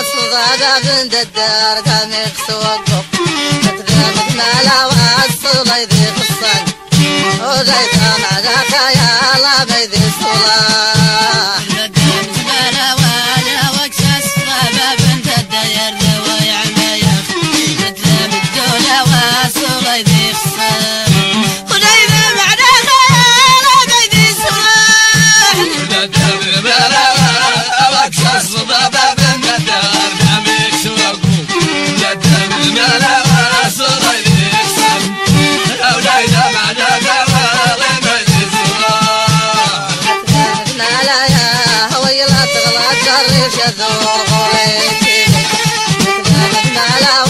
الصفادة بنت الدار قام يخسو وقف تقدامك مالا وعصلا يذيق الصن تغلى تغريب شد الغرغرين نتغلب على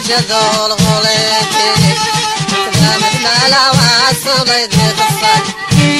جدول غليتي. تبان مالا واصلي دي قصتي